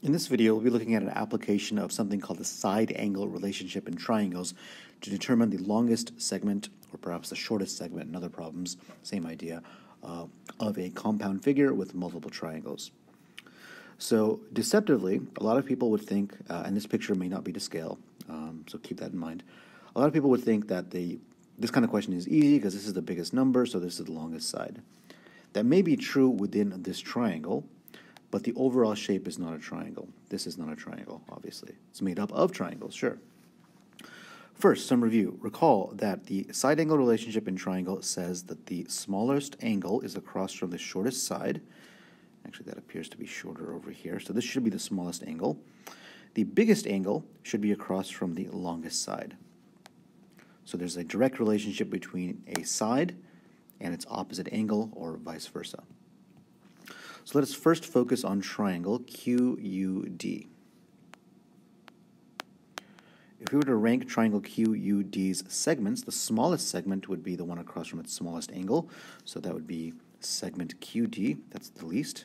In this video, we'll be looking at an application of something called the side angle relationship in triangles to determine the longest segment, or perhaps the shortest segment in other problems, same idea, uh, of a compound figure with multiple triangles. So, deceptively, a lot of people would think, uh, and this picture may not be to scale, um, so keep that in mind. A lot of people would think that the this kind of question is easy because this is the biggest number, so this is the longest side. That may be true within this triangle, but the overall shape is not a triangle. This is not a triangle, obviously. It's made up of triangles, sure. First, some review. Recall that the side angle relationship in triangle says that the smallest angle is across from the shortest side. Actually, that appears to be shorter over here, so this should be the smallest angle. The biggest angle should be across from the longest side. So there's a direct relationship between a side and its opposite angle, or vice versa. So let us first focus on triangle QUD. If we were to rank triangle QUD's segments, the smallest segment would be the one across from its smallest angle. So that would be segment QD, that's the least.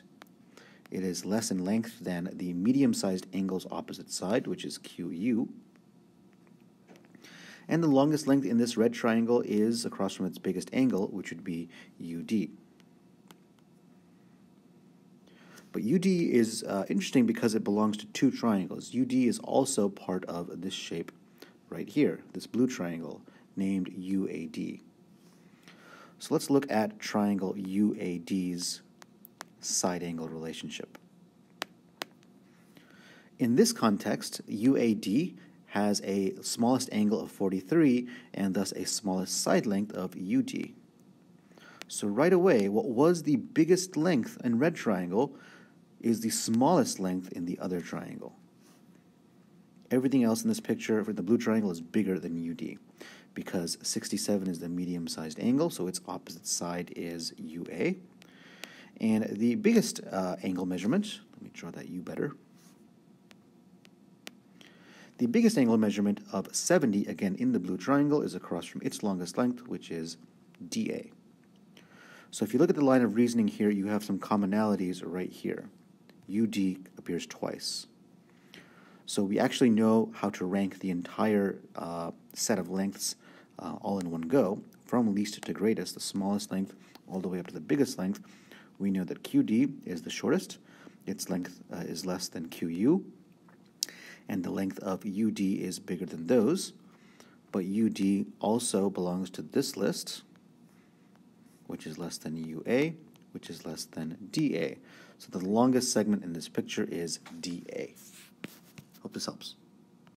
It is less in length than the medium-sized angle's opposite side, which is QU. And the longest length in this red triangle is across from its biggest angle, which would be UD. But UD is uh, interesting because it belongs to two triangles. UD is also part of this shape right here, this blue triangle named UAD. So let's look at triangle UAD's side angle relationship. In this context, UAD has a smallest angle of 43 and thus a smallest side length of UD. So right away, what was the biggest length in red triangle is the smallest length in the other triangle. Everything else in this picture for the blue triangle is bigger than UD because 67 is the medium sized angle, so its opposite side is UA. And the biggest uh, angle measurement, let me draw that U better. The biggest angle measurement of 70, again in the blue triangle, is across from its longest length, which is DA. So if you look at the line of reasoning here, you have some commonalities right here. UD appears twice. So we actually know how to rank the entire uh, set of lengths uh, all in one go, from least to greatest, the smallest length all the way up to the biggest length. We know that QD is the shortest, its length uh, is less than QU, and the length of UD is bigger than those. But UD also belongs to this list, which is less than UA, which is less than DA. So the longest segment in this picture is DA. Hope this helps.